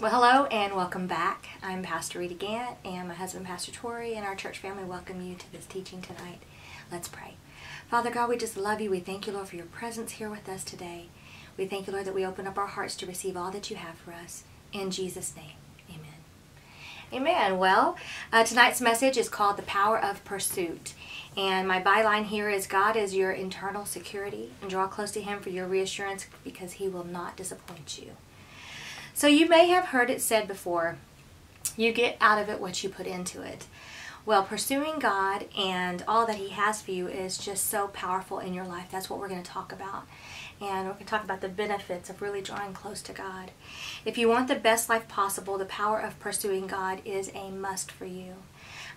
Well, hello and welcome back. I'm Pastor Rita Gant and my husband, Pastor Tori, and our church family welcome you to this teaching tonight. Let's pray. Father God, we just love you. We thank you, Lord, for your presence here with us today. We thank you, Lord, that we open up our hearts to receive all that you have for us. In Jesus' name, amen. Amen. Well, uh, tonight's message is called The Power of Pursuit. And my byline here is God is your internal security and draw close to him for your reassurance because he will not disappoint you. So you may have heard it said before, you get out of it what you put into it. Well, pursuing God and all that He has for you is just so powerful in your life. That's what we're going to talk about. And we're going to talk about the benefits of really drawing close to God. If you want the best life possible, the power of pursuing God is a must for you.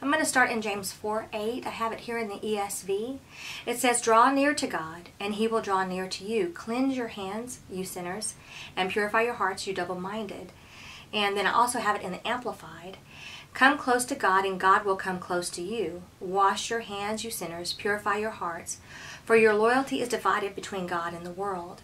I'm going to start in James 4 8. I have it here in the ESV. It says, Draw near to God, and he will draw near to you. Cleanse your hands, you sinners, and purify your hearts, you double minded. And then I also have it in the Amplified. Come close to God, and God will come close to you. Wash your hands, you sinners, purify your hearts, for your loyalty is divided between God and the world.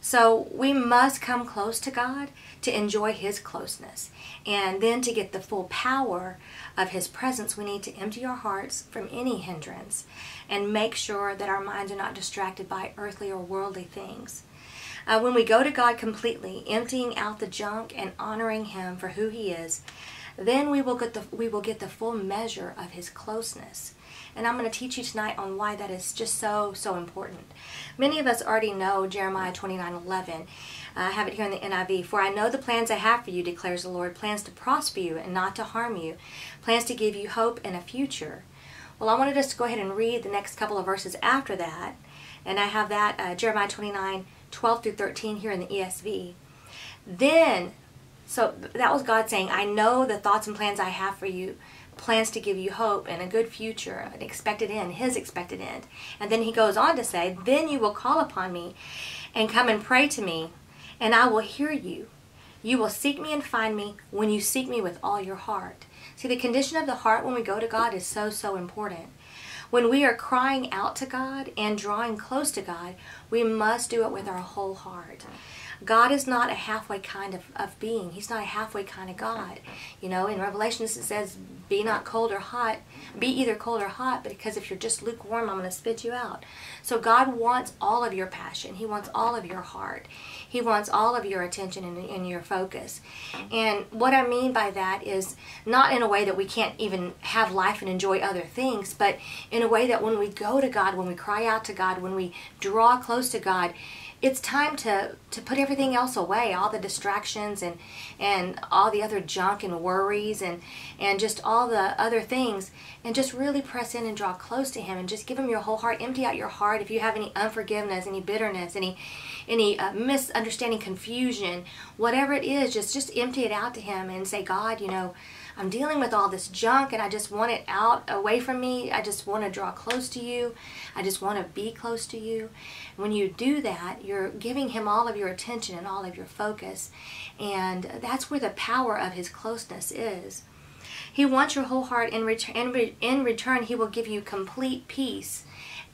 So we must come close to God to enjoy His closeness. And then to get the full power of His presence, we need to empty our hearts from any hindrance and make sure that our minds are not distracted by earthly or worldly things. Uh, when we go to God completely, emptying out the junk and honoring Him for who He is, then we will get the we will get the full measure of His closeness. And I'm going to teach you tonight on why that is just so so important. Many of us already know Jeremiah 29:11. I have it here in the NIV. For I know the plans I have for you, declares the Lord, plans to prosper you and not to harm you, plans to give you hope and a future. Well, I wanted us to go ahead and read the next couple of verses after that. And I have that, uh, Jeremiah 29, 12 through 13 here in the ESV. Then, so that was God saying, I know the thoughts and plans I have for you, plans to give you hope and a good future, an expected end, his expected end. And then he goes on to say, Then you will call upon me and come and pray to me, and I will hear you. You will seek me and find me when you seek me with all your heart. See, the condition of the heart when we go to God is so, so important. When we are crying out to God and drawing close to God, we must do it with our whole heart. God is not a halfway kind of, of being. He's not a halfway kind of God. You know, in Revelation it says, be not cold or hot. Be either cold or hot, because if you're just lukewarm, I'm going to spit you out. So God wants all of your passion. He wants all of your heart. He wants all of your attention and, and your focus. And what I mean by that is not in a way that we can't even have life and enjoy other things, but in a way that when we go to God, when we cry out to God, when we draw close to God, it's time to to put everything else away all the distractions and and all the other junk and worries and and just all the other things and just really press in and draw close to him and just give him your whole heart. Empty out your heart if you have any unforgiveness any bitterness any any uh, misunderstanding confusion whatever it is just just empty it out to him and say god you know I'm dealing with all this junk and I just want it out away from me. I just want to draw close to you. I just want to be close to you. When you do that, you're giving him all of your attention and all of your focus. And that's where the power of his closeness is. He wants your whole heart. In, return, in return, he will give you complete peace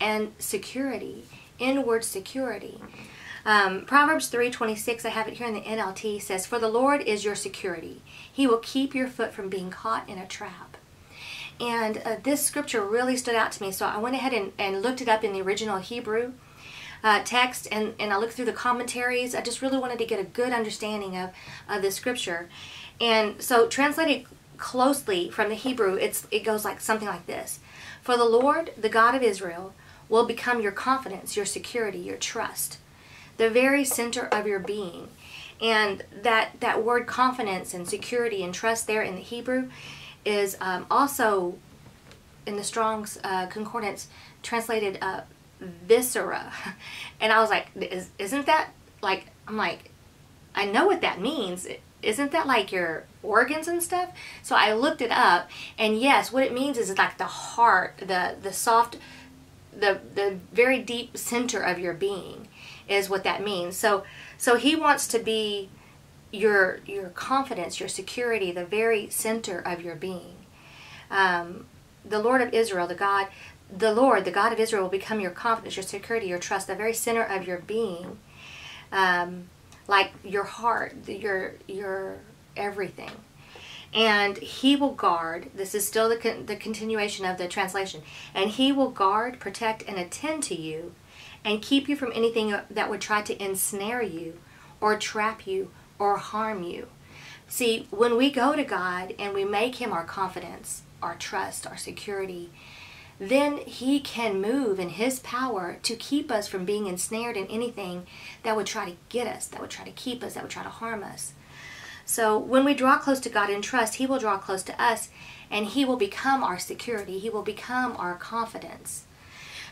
and security, inward security. Um, Proverbs 3.26, I have it here in the NLT, says, For the Lord is your security. He will keep your foot from being caught in a trap. And uh, this scripture really stood out to me, so I went ahead and, and looked it up in the original Hebrew uh, text, and, and I looked through the commentaries. I just really wanted to get a good understanding of, of this scripture. And so translated closely from the Hebrew, it's, it goes like something like this. For the Lord, the God of Israel, will become your confidence, your security, your trust the very center of your being. And that, that word confidence and security and trust there in the Hebrew is um, also in the Strong's uh, Concordance translated uh, viscera. And I was like, Is, isn't that like, I'm like, I know what that means. Isn't that like your organs and stuff? So I looked it up, and yes, what it means is like the heart, the the soft, the the very deep center of your being is what that means. So so he wants to be your your confidence, your security, the very center of your being. Um, the Lord of Israel, the God, the Lord, the God of Israel, will become your confidence, your security, your trust, the very center of your being. Um, like your heart, your your everything. And he will guard, this is still the, con- the continuation of the translation, and he will guard, protect, and attend to you, and keep you from anything that would try to ensnare you, or trap you, or harm you. See, when we go to God and we make him our confidence, our trust, our security, then he can move in his power to keep us from being ensnared in anything that would try to get us, that would try to keep us, that would try to harm us. So when we draw close to God in trust, he will draw close to us and he will become our security. He will become our confidence.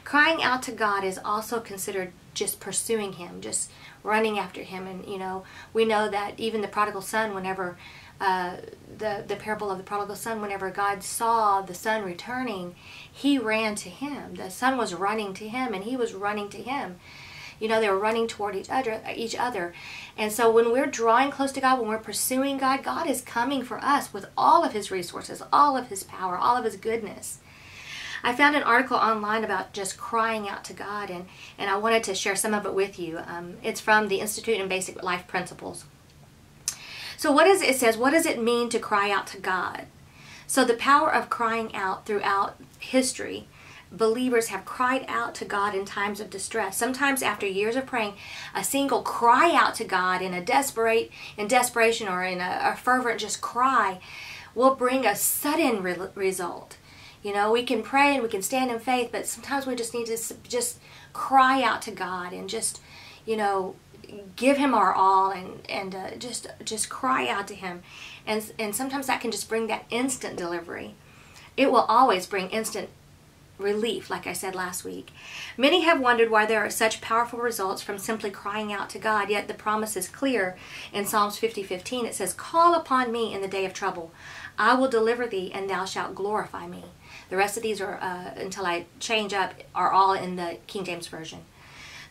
Crying out to God is also considered just pursuing him, just running after him. And, you know, we know that even the prodigal son, whenever uh, the, the parable of the prodigal son, whenever God saw the son returning, he ran to him. The son was running to him, and he was running to him. You know, they were running toward each other, each other. And so when we're drawing close to God, when we're pursuing God, God is coming for us with all of his resources, all of his power, all of his goodness. I found an article online about just crying out to God, and, and I wanted to share some of it with you. Um, it's from the Institute in Basic Life Principles. So what is it says? What does it mean to cry out to God? So the power of crying out throughout history, believers have cried out to God in times of distress. Sometimes after years of praying, a single cry out to God in a desperate, in desperation or in a, a fervent just cry will bring a sudden re- result. You know, we can pray and we can stand in faith, but sometimes we just need to just cry out to God and just, you know, give him our all and and uh, just just cry out to him. And and sometimes that can just bring that instant delivery. It will always bring instant relief like i said last week. Many have wondered why there are such powerful results from simply crying out to god yet the promise is clear. In psalms 50 15 it says call upon me in the day of trouble. I will deliver thee and thou shalt glorify me the rest of these are uh, until i change up are all in the king james version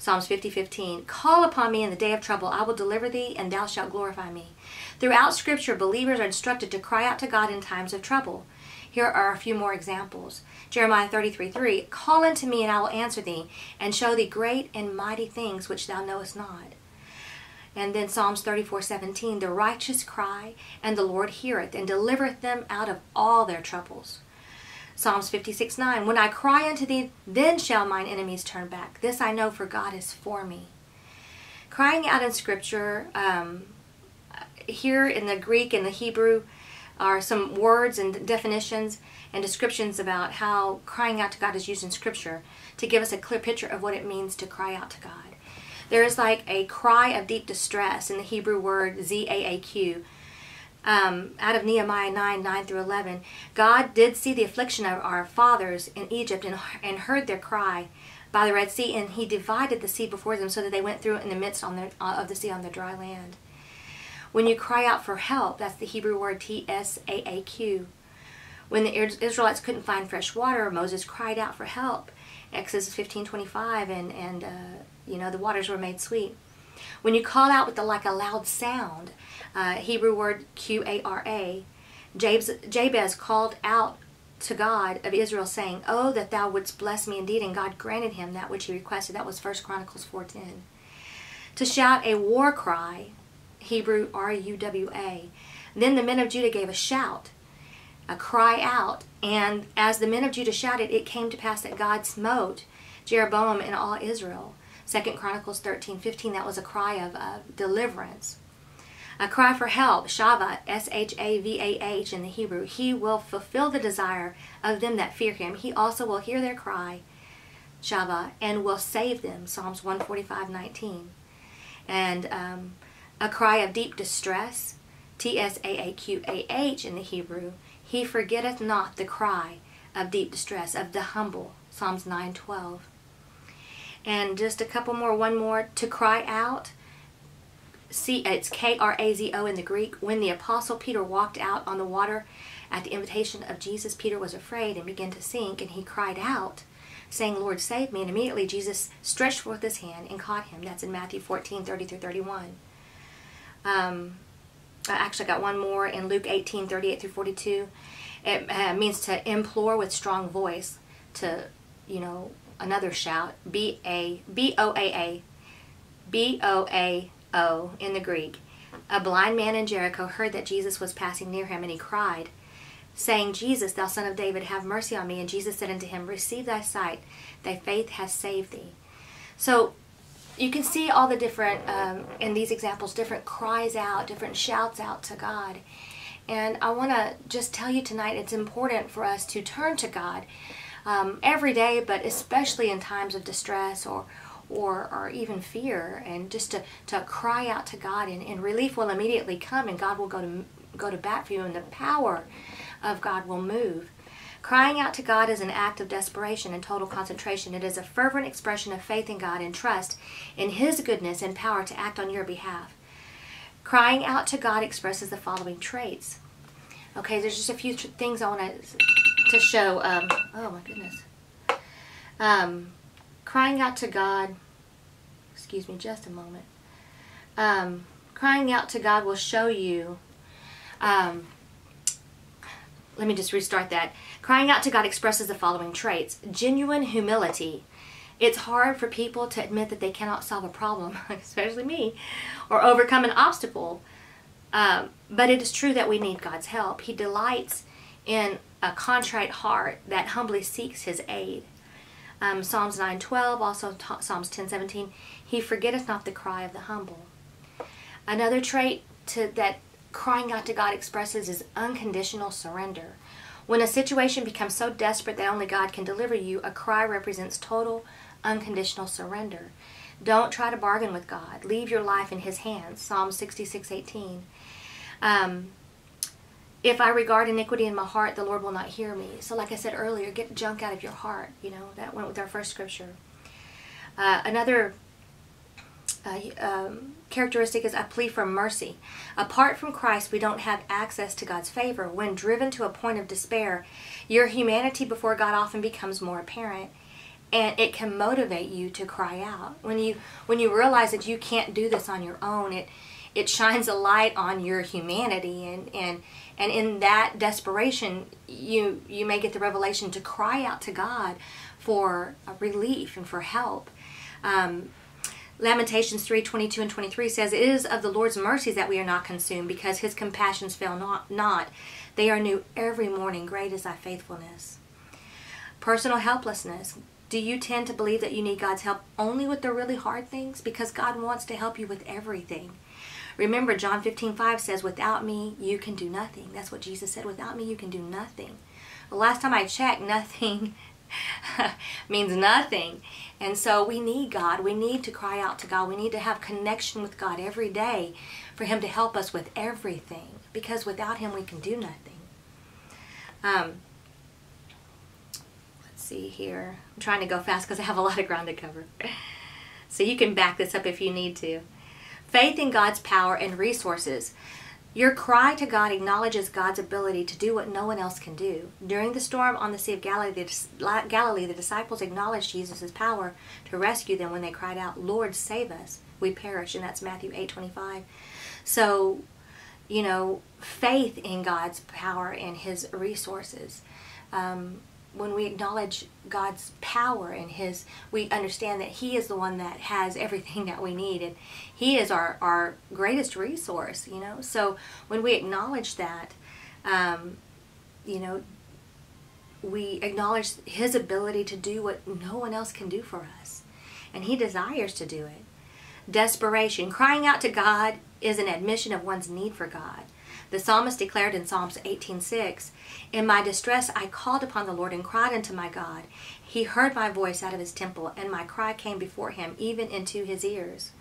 Psalms 50, 15. Call upon me in the day of trouble. I will deliver thee, and thou shalt glorify me. Throughout Scripture, believers are instructed to cry out to God in times of trouble. Here are a few more examples. Jeremiah 33, 3. Call unto me, and I will answer thee, and show thee great and mighty things which thou knowest not. And then Psalms 34, 17. The righteous cry, and the Lord heareth, and delivereth them out of all their troubles. Psalms 56 9. When I cry unto thee, then shall mine enemies turn back. This I know, for God is for me. Crying out in Scripture, um, here in the Greek and the Hebrew, are some words and definitions and descriptions about how crying out to God is used in Scripture to give us a clear picture of what it means to cry out to God. There is like a cry of deep distress in the Hebrew word Z A A Q um, out of Nehemiah 9 9 through 11. God did see the affliction of our fathers in Egypt and, and heard their cry by the Red Sea, and he divided the sea before them so that they went through in the midst on uh, of the sea on the dry land. When you cry out for help, that's the Hebrew word T S A A Q. When the Israelites couldn't find fresh water, Moses cried out for help. Exodus 15:25 and and uh, you know the waters were made sweet. When you call out with the, like a loud sound, uh, Hebrew word Q A R A, Jabez called out to God of Israel, saying, "Oh, that Thou wouldst bless me indeed!" And God granted him that which he requested. That was First Chronicles four ten. To shout a war cry, Hebrew R U W A. Then the men of Judah gave a shout, a cry out, and as the men of Judah shouted, it came to pass that God smote Jeroboam and all Israel. Second Chronicles thirteen fifteen. That was a cry of uh, deliverance. A cry for help, Shava, S H A V A H in the Hebrew. He will fulfill the desire of them that fear him. He also will hear their cry, Shava, and will save them, Psalms 145 19. And um, a cry of deep distress, T S A A Q A H in the Hebrew. He forgetteth not the cry of deep distress, of the humble, Psalms 9 12. And just a couple more, one more, to cry out, See, it's K-R-A-Z-O in the Greek. When the apostle Peter walked out on the water at the invitation of Jesus, Peter was afraid and began to sink, and he cried out, saying, Lord, save me. And immediately Jesus stretched forth his hand and caught him. That's in Matthew 14, 30 through 31. Um, I actually got one more in Luke 18, 38 through 42. It uh, means to implore with strong voice, to, you know, another shout, B-A, B-O-A-A, B-O-A O in the Greek. A blind man in Jericho heard that Jesus was passing near him, and he cried, saying, Jesus, thou son of David, have mercy on me. And Jesus said unto him, Receive thy sight, thy faith has saved thee. So you can see all the different, um, in these examples, different cries out, different shouts out to God. And I want to just tell you tonight it's important for us to turn to God um, every day, but especially in times of distress or, or, or even fear, and just to, to cry out to God, and, and relief will immediately come, and God will go to, go to bat for you, and the power of God will move. Crying out to God is an act of desperation and total concentration. It is a fervent expression of faith in God and trust in His goodness and power to act on your behalf. Crying out to God expresses the following traits. Okay, there's just a few things I want to to show. Um, oh my goodness. Um, crying out to God. Excuse me, just a moment. Um, crying out to God will show you. Um, let me just restart that. Crying out to God expresses the following traits genuine humility. It's hard for people to admit that they cannot solve a problem, especially me, or overcome an obstacle. Um, but it is true that we need God's help. He delights in a contrite heart that humbly seeks His aid. Um, Psalms 9:12, also Psalms 10:17. He forgetteth not the cry of the humble. Another trait to, that crying out to God expresses is unconditional surrender. When a situation becomes so desperate that only God can deliver you, a cry represents total unconditional surrender. Don't try to bargain with God. Leave your life in His hands. Psalm 66:18. Um, if I regard iniquity in my heart, the Lord will not hear me. So, like I said earlier, get junk out of your heart. You know that went with our first scripture. Uh, another uh, um, characteristic is a plea for mercy. Apart from Christ, we don't have access to God's favor. When driven to a point of despair, your humanity before God often becomes more apparent and it can motivate you to cry out. When you when you realize that you can't do this on your own, it it shines a light on your humanity and and and in that desperation you you may get the revelation to cry out to God for relief and for help. Um, Lamentations 3 22 and 23 says, It is of the Lord's mercies that we are not consumed, because his compassions fail not, not. They are new every morning. Great is thy faithfulness. Personal helplessness. Do you tend to believe that you need God's help only with the really hard things? Because God wants to help you with everything. Remember, John 15 5 says, Without me, you can do nothing. That's what Jesus said. Without me, you can do nothing. The last time I checked, nothing means nothing. And so we need God. We need to cry out to God. We need to have connection with God every day for Him to help us with everything. Because without Him, we can do nothing. Um, let's see here. I'm trying to go fast because I have a lot of ground to cover. so you can back this up if you need to. Faith in God's power and resources. Your cry to God acknowledges God's ability to do what no one else can do. During the storm on the Sea of Galilee, the, Galilee, the disciples acknowledged Jesus' power to rescue them when they cried out, Lord, save us. We perish. And that's Matthew 8 25. So, you know, faith in God's power and his resources. Um, when we acknowledge God's power and His, we understand that He is the one that has everything that we need, and He is our our greatest resource. You know, so when we acknowledge that, um, you know, we acknowledge His ability to do what no one else can do for us, and He desires to do it. Desperation, crying out to God, is an admission of one's need for God. The psalmist declared in Psalms 18:6, "In my distress I called upon the Lord and cried unto my God. He heard my voice out of his temple, and my cry came before him, even into his ears."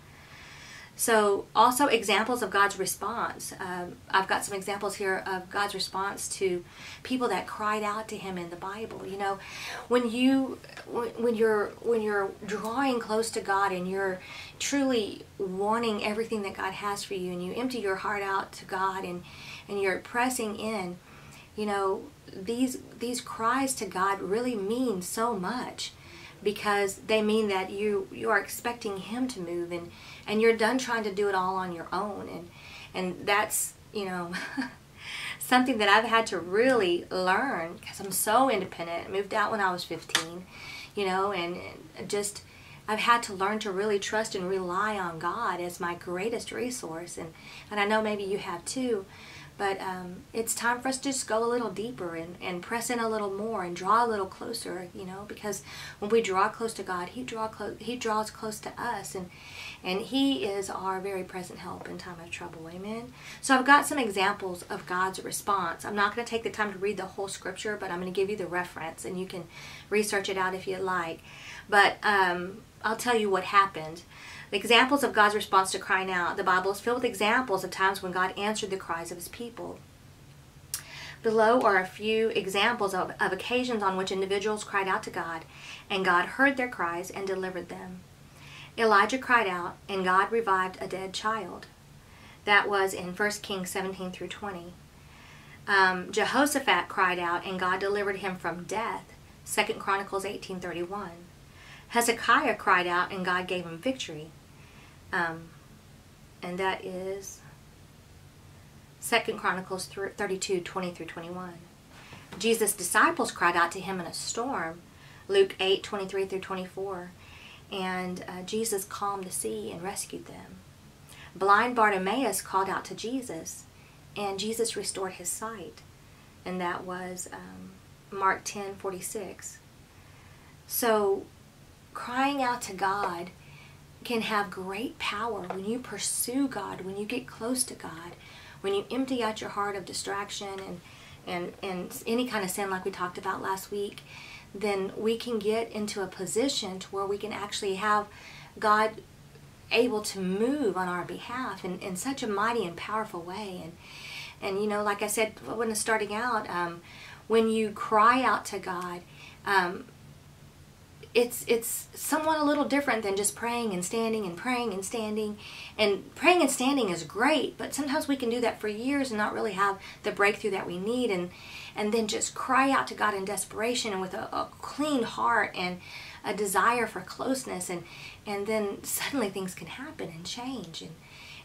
So, also examples of God's response. Um, I've got some examples here of God's response to people that cried out to Him in the Bible. You know, when you when you're when you're drawing close to God and you're truly wanting everything that God has for you, and you empty your heart out to God and and you're pressing in, you know, these these cries to God really mean so much because they mean that you you are expecting him to move and and you're done trying to do it all on your own and and that's you know something that I've had to really learn because I'm so independent I moved out when I was 15 you know and, and just I've had to learn to really trust and rely on God as my greatest resource. And, and I know maybe you have too. But um, it's time for us to just go a little deeper and, and press in a little more and draw a little closer, you know, because when we draw close to God, He draw close He draws close to us and and He is our very present help in time of trouble. Amen. So I've got some examples of God's response. I'm not going to take the time to read the whole scripture, but I'm going to give you the reference and you can research it out if you'd like. But um, I'll tell you what happened. The examples of God's response to crying out. The Bible is filled with examples of times when God answered the cries of his people. Below are a few examples of, of occasions on which individuals cried out to God, and God heard their cries and delivered them. Elijah cried out, and God revived a dead child. That was in 1 Kings 17 through 20. Um, Jehoshaphat cried out, and God delivered him from death. 2 Chronicles 18:31. Hezekiah cried out, and God gave him victory. Um, and that is Second Chronicles 32, 20 through 21. Jesus' disciples cried out to him in a storm, Luke 8, 23 through 24. And uh, Jesus calmed the sea and rescued them. Blind Bartimaeus called out to Jesus, and Jesus restored his sight. And that was um, Mark 10, 46. So, crying out to God can have great power when you pursue God, when you get close to God, when you empty out your heart of distraction and and and any kind of sin like we talked about last week, then we can get into a position to where we can actually have God able to move on our behalf in, in such a mighty and powerful way. And and you know, like I said when starting out, um, when you cry out to God, um, it's it's somewhat a little different than just praying and standing and praying and standing. And praying and standing is great but sometimes we can do that for years and not really have the breakthrough that we need. And and then just cry out to God in desperation and with a, a clean heart and a desire for closeness. And and then suddenly things can happen and change. And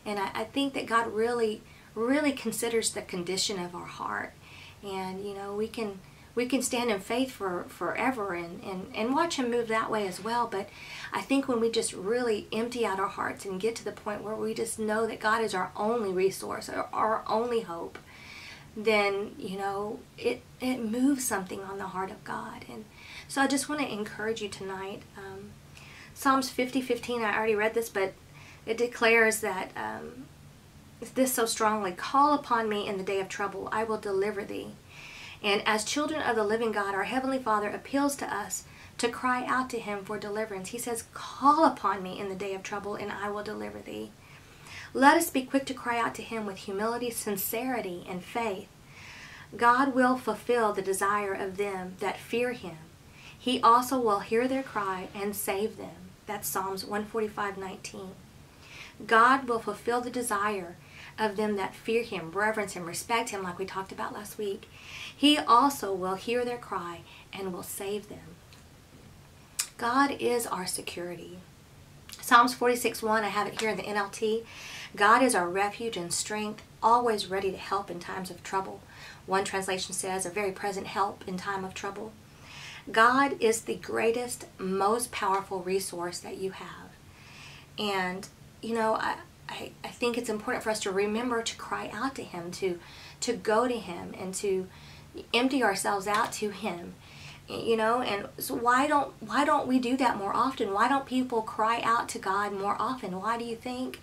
and I, I think that God really really considers the condition of our heart. And you know we can we can stand in faith for forever and, and, and watch him move that way as well. But I think when we just really empty out our hearts and get to the point where we just know that God is our only resource, our, our only hope, then, you know, it, it moves something on the heart of God. And so I just want to encourage you tonight. Um, Psalms 50, 15, I already read this, but it declares that um, this so strongly, call upon me in the day of trouble, I will deliver thee. And as children of the living God, our Heavenly Father appeals to us to cry out to Him for deliverance. He says, Call upon me in the day of trouble, and I will deliver thee. Let us be quick to cry out to Him with humility, sincerity, and faith. God will fulfill the desire of them that fear Him. He also will hear their cry and save them. That's Psalms 145 19. God will fulfill the desire of them that fear Him, reverence Him, respect Him, like we talked about last week. He also will hear their cry and will save them. God is our security. Psalms 46 1, I have it here in the NLT. God is our refuge and strength, always ready to help in times of trouble. One translation says, a very present help in time of trouble. God is the greatest, most powerful resource that you have. And, you know, I, I, I think it's important for us to remember to cry out to Him, to, to go to Him, and to empty ourselves out to him you know? And so why don't why don't we do that more often? Why don't people cry out to god more often? Why do you think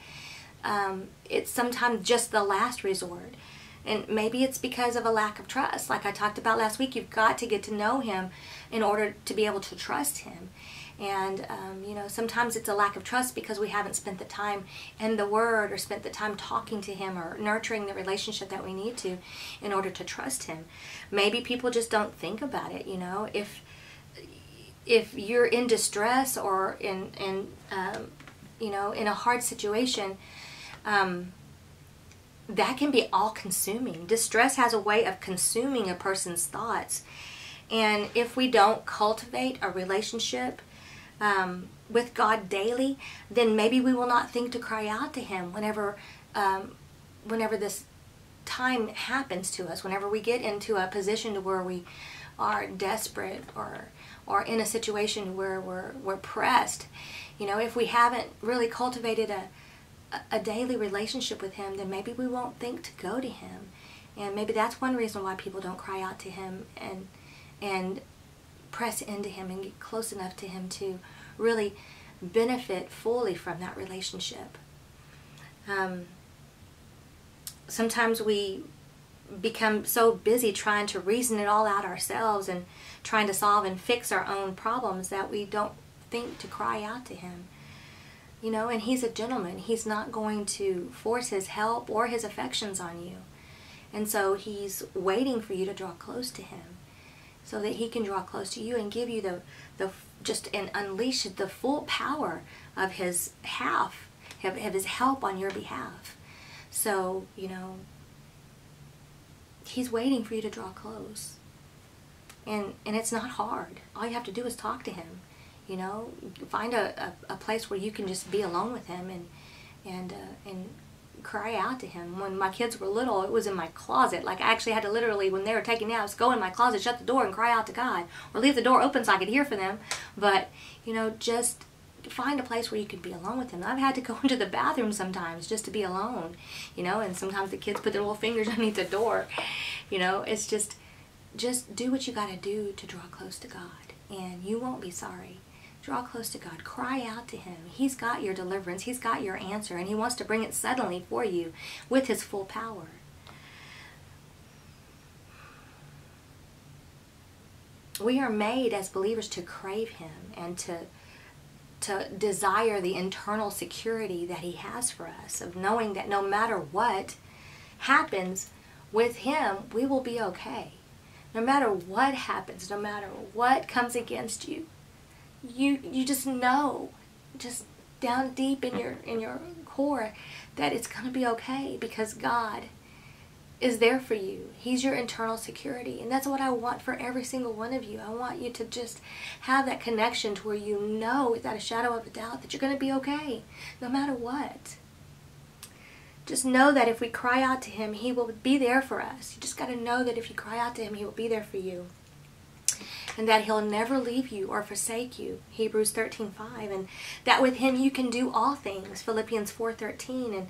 um, it's sometimes just the last resort? And maybe it's because of a lack of trust. Like i talked about last week you've got to get to know him in order to be able to trust him and, um, you know, sometimes it's a lack of trust because we haven't spent the time in the Word or spent the time talking to Him or nurturing the relationship that we need to in order to trust Him. Maybe people just don't think about it, you know. If if you're in distress or in, in um, you know, in a hard situation, um, that can be all consuming. Distress has a way of consuming a person's thoughts. And if we don't cultivate a relationship um, with God daily, then maybe we will not think to cry out to Him whenever, um, whenever this time happens to us. Whenever we get into a position to where we are desperate or or in a situation where we're we're pressed, you know, if we haven't really cultivated a a daily relationship with him, then maybe we won't think to go to him. And maybe that's one reason why people don't cry out to him and and press into him and get close enough to him to really benefit fully from that relationship. Um, sometimes we become so busy trying to reason it all out ourselves and trying to solve and fix our own problems that we don't think to cry out to him. You know, and he's a gentleman. He's not going to force his help or his affections on you. And so he's waiting for you to draw close to him so that he can draw close to you and give you the, the just and unleash the full power of his half, of, his help on your behalf. So, you know, he's waiting for you to draw close. And, and it's not hard. All you have to do is talk to him. You know, find a, a, a place where you can just be alone with him and, and, uh, and cry out to him. When my kids were little, it was in my closet. Like I actually had to literally, when they were taking naps, go in my closet, shut the door, and cry out to God, or leave the door open so I could hear from them. But you know, just find a place where you can be alone with him. I've had to go into the bathroom sometimes just to be alone, you know. And sometimes the kids put their little fingers underneath the door. You know, it's just, just do what you got to do to draw close to God, and you won't be sorry. Draw close to God. Cry out to Him. He's got your deliverance. He's got your answer, and He wants to bring it suddenly for you with His full power. We are made as believers to crave Him and to to desire the internal security that He has for us, of knowing that no matter what happens with Him, we will be okay. No matter what happens, no matter what comes against you, you you just know just down deep in your in your core that it's going to be okay because God is there for you. He's your internal security. And that's what I want for every single one of you. I want you to just have that connection to where you know without a shadow of a doubt that you're going to be okay no matter what. Just know that if we cry out to him, he will be there for us. You just got to know that if you cry out to him, he will be there for you and that he'll never leave you or forsake you hebrews 13 5 and that with him you can do all things philippians 4 13 and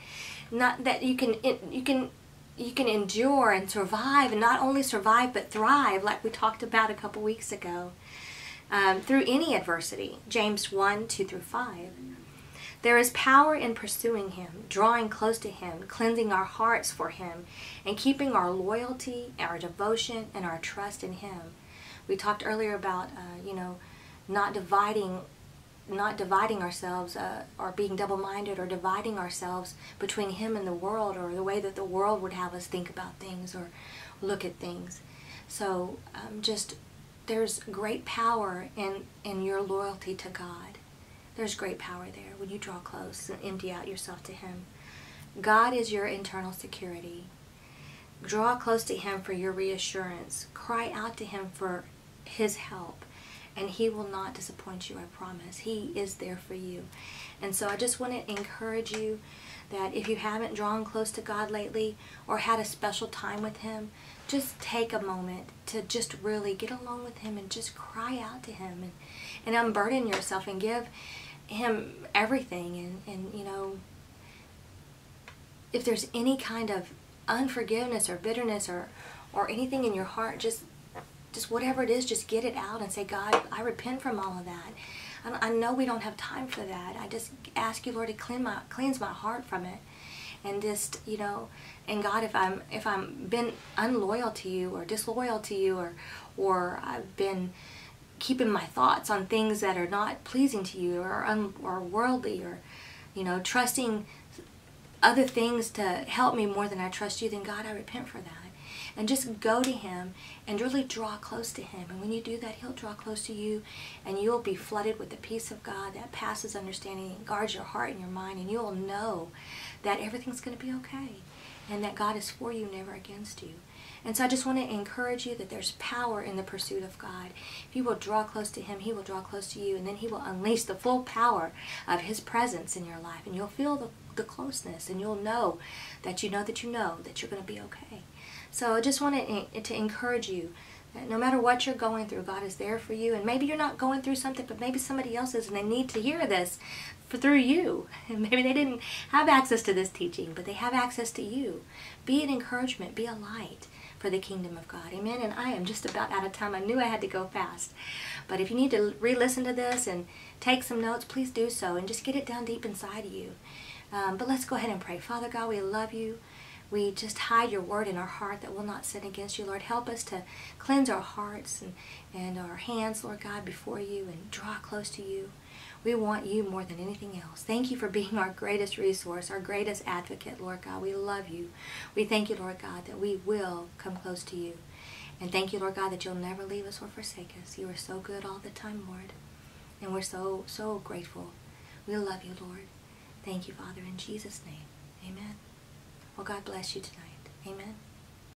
not that you can you can you can endure and survive and not only survive but thrive like we talked about a couple weeks ago um, through any adversity james 1 2 through 5 there is power in pursuing him, drawing close to him, cleansing our hearts for him, and keeping our loyalty, our devotion, and our trust in him we talked earlier about uh, you know not dividing not dividing ourselves uh, or being double-minded or dividing ourselves between him and the world or the way that the world would have us think about things or look at things. So um, just there's great power in in your loyalty to god. There's great power there. When you draw close and empty out yourself to him? God is your internal security. Draw close to him for your reassurance. Cry out to him for his help and he will not disappoint you, I promise. He is there for you. And so I just want to encourage you that if you haven't drawn close to God lately or had a special time with him, just take a moment to just really get along with him and just cry out to him and, and unburden yourself and give him everything and, and you know if there's any kind of unforgiveness or bitterness or or anything in your heart just just whatever it is, just get it out and say, God, I repent from all of that. I, know we don't have time for that. I just ask you, Lord, to cleanse my, cleanse my heart from it. And just, you know, and God, if I'm if I'm been unloyal to you or disloyal to you or or I've been keeping my thoughts on things that are not pleasing to you or un, or worldly or you know trusting other things to help me more than I trust you, then God, I repent for that and just go to him and really draw close to him. And when you do that, he'll draw close to you and you'll be flooded with the peace of God that passes understanding and guards your heart and your mind and you'll know that everything's going to be okay and that God is for you, never against you. And so I just want to encourage you that there's power in the pursuit of God. If you will draw close to Him, He will draw close to you, and then He will unleash the full power of His presence in your life. And you'll feel the, the closeness, and you'll know that you know that you know that you're going to be okay. So I just want to, to encourage you that no matter what you're going through, God is there for you. And maybe you're not going through something, but maybe somebody else is, and they need to hear this for, through you. And maybe they didn't have access to this teaching, but they have access to you. Be an encouragement, be a light for the kingdom of God. Amen. And I am just about out of time. I knew I had to go fast. But if you need to re listen to this and take some notes, please do so and just get it down deep inside of you. Um, but let's go ahead and pray. Father God, we love you. We just hide your word in our heart that will not sin against you, Lord. Help us to cleanse our hearts and, and our hands, Lord God, before you and draw close to you. We want you more than anything else. Thank you for being our greatest resource, our greatest advocate, Lord God. We love you. We thank you, Lord God, that we will come close to you. And thank you, Lord God, that you'll never leave us or forsake us. You are so good all the time, Lord. And we're so, so grateful. We love you, Lord. Thank you, Father, in Jesus' name. Amen. Well, God bless you tonight. Amen.